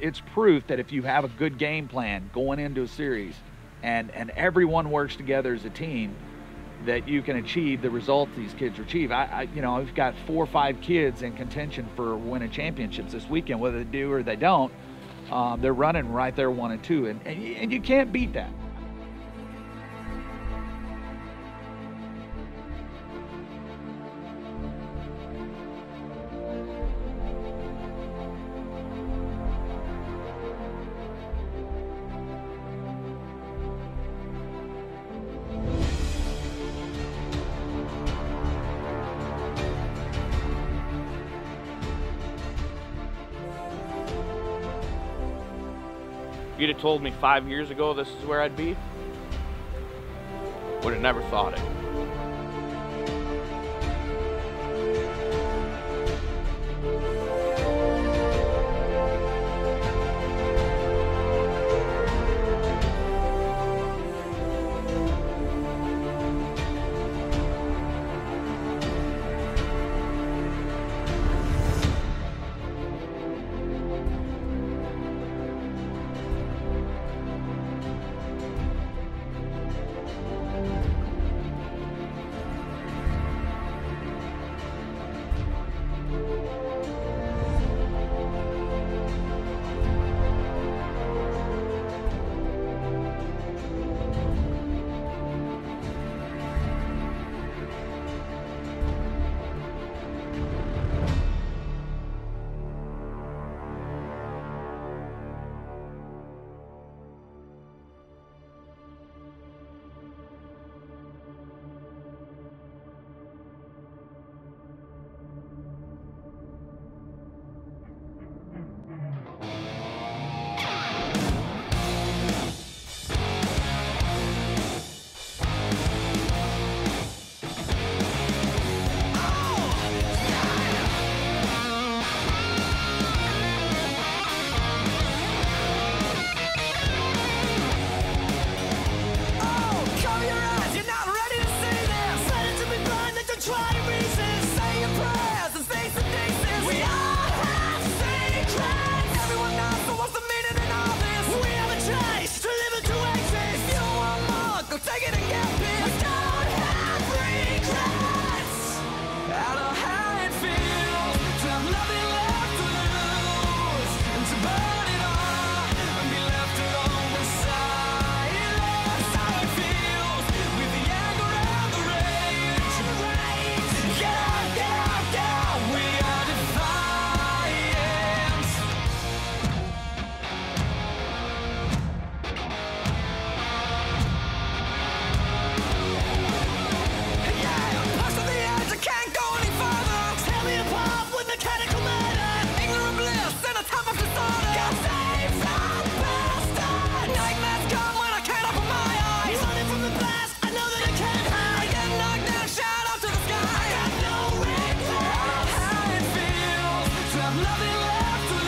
it's proof that if you have a good game plan going into a series, and and everyone works together as a team, that you can achieve the results these kids achieve. I, I you know, I've got four or five kids in contention for winning championships this weekend, whether they do or they don't. Um, they're running right there one and two, and, and, and you can't beat that. You'd have told me five years ago this is where I'd be, would have never thought it. have to